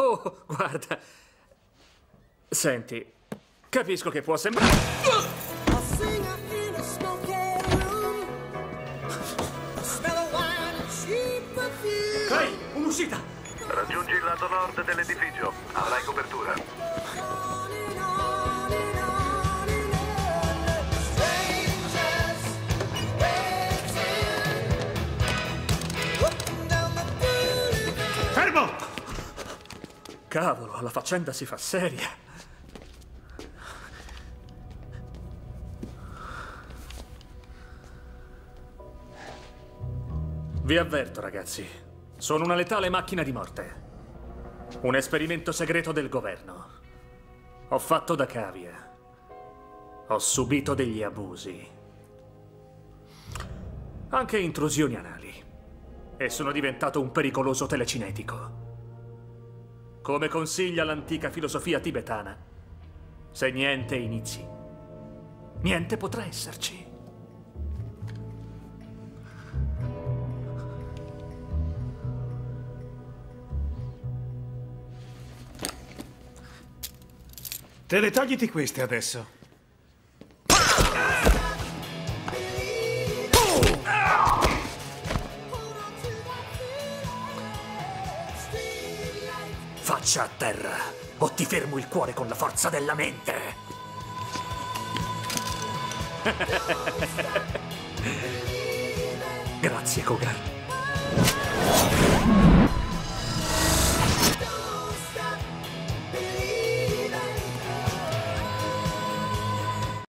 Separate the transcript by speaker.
Speaker 1: Oh, guarda. Senti, capisco che può sembrare... Ehi, un'uscita!
Speaker 2: Raggiungi il lato nord dell'edificio. Avrai copertura.
Speaker 3: Fermo!
Speaker 1: Cavolo, la faccenda si fa seria. Vi avverto, ragazzi. Sono una letale macchina di morte. Un esperimento segreto del governo. Ho fatto da cavia. Ho subito degli abusi. Anche intrusioni anali. E sono diventato un pericoloso telecinetico. Come consiglia l'antica filosofia tibetana, se niente inizi, niente potrà esserci.
Speaker 3: Te le togliti queste adesso.
Speaker 1: Faccia a terra o ti fermo il cuore con la forza della mente. Grazie, Cougar.